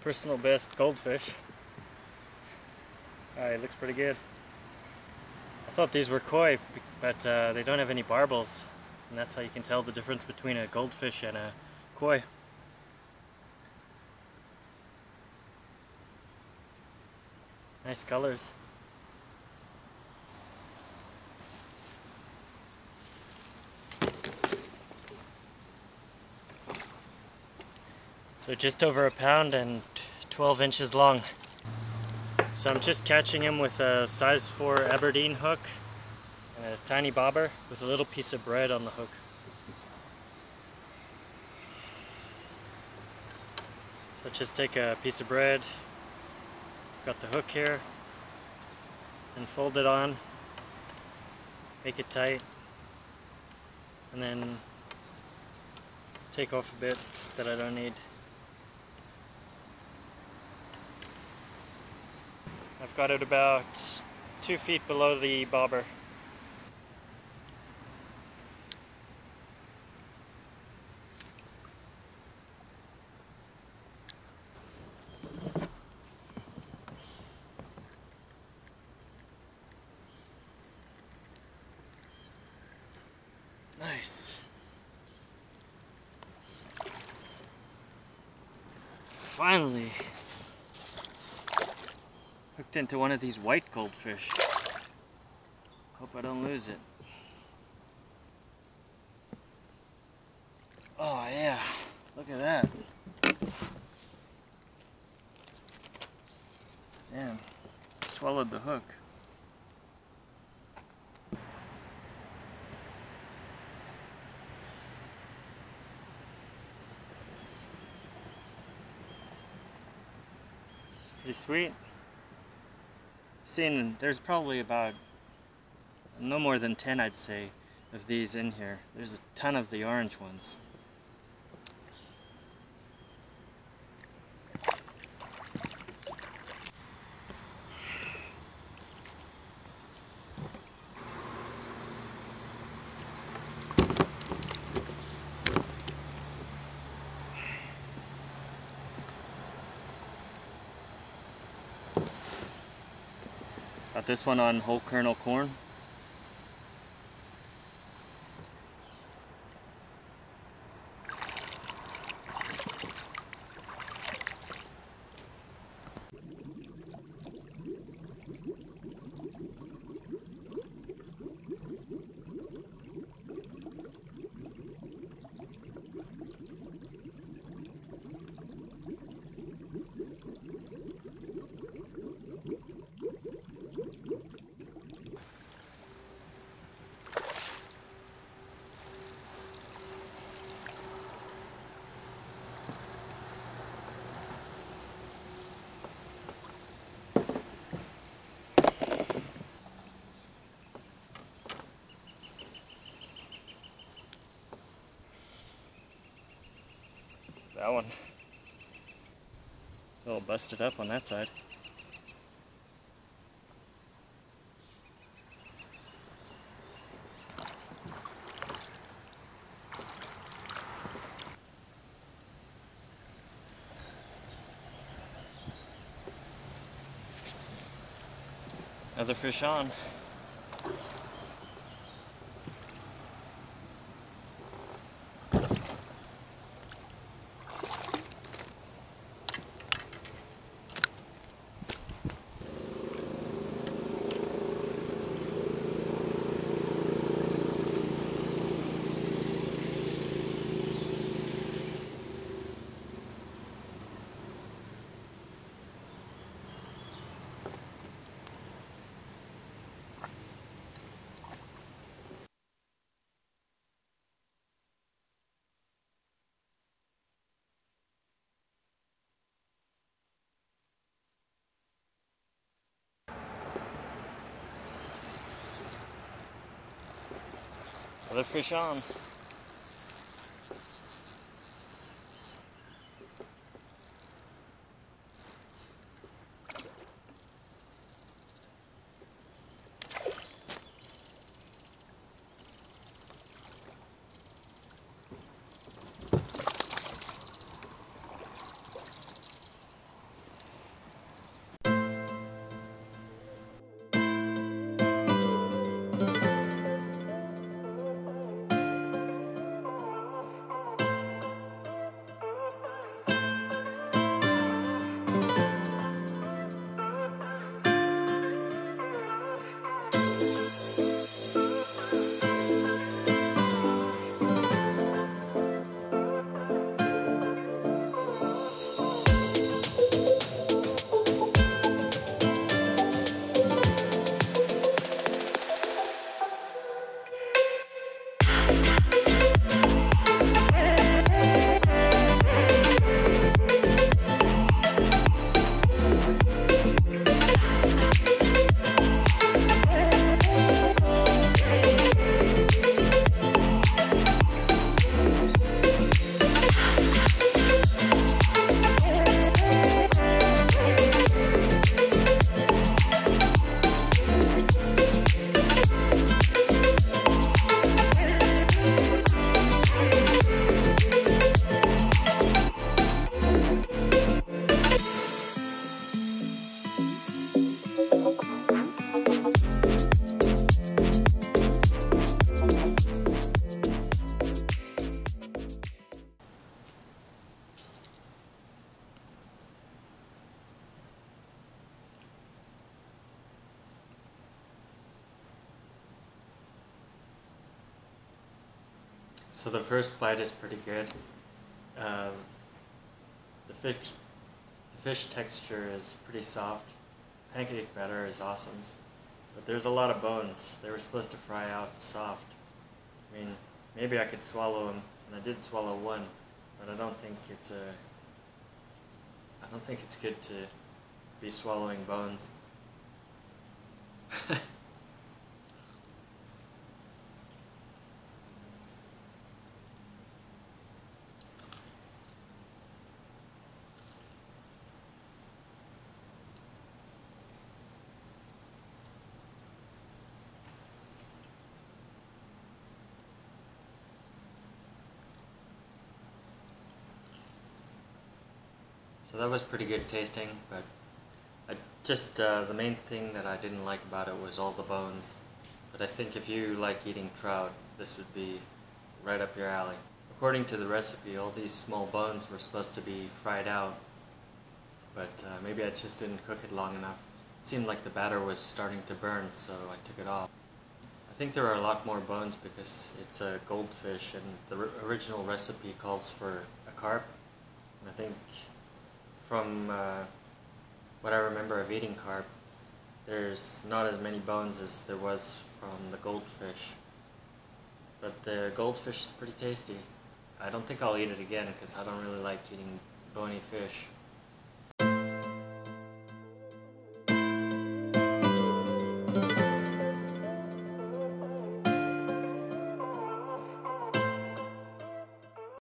personal best goldfish. Alright, looks pretty good. I thought these were koi, but uh, they don't have any barbels. And that's how you can tell the difference between a goldfish and a koi. Nice colors. So just over a pound and 12 inches long. So I'm just catching him with a size 4 Aberdeen hook and a tiny bobber with a little piece of bread on the hook. So just take a piece of bread, got the hook here, and fold it on, make it tight, and then take off a bit that I don't need. I've got it about two feet below the bobber. Nice. Finally hooked into one of these white goldfish. Hope I don't lose it. Oh yeah, look at that. Damn, swallowed the hook. Pretty sweet seen there's probably about no more than 10 I'd say of these in here. There's a ton of the orange ones. Got this one on whole kernel corn. That one. It's all busted up on that side. Another fish on. Another fish on. So the first bite is pretty good. Uh, the fish, the fish texture is pretty soft. Pancake batter is awesome, but there's a lot of bones. They were supposed to fry out soft. I mean, maybe I could swallow them, and I did swallow one, but I don't think it's a. I don't think it's good to be swallowing bones. So that was pretty good tasting, but I just uh, the main thing that I didn't like about it was all the bones. But I think if you like eating trout, this would be right up your alley. According to the recipe, all these small bones were supposed to be fried out, but uh, maybe I just didn't cook it long enough. It seemed like the batter was starting to burn, so I took it off. I think there are a lot more bones because it's a goldfish, and the original recipe calls for a carp. And I think from uh, what I remember of eating carp, there's not as many bones as there was from the goldfish. But the goldfish is pretty tasty. I don't think I'll eat it again because I don't really like eating bony fish.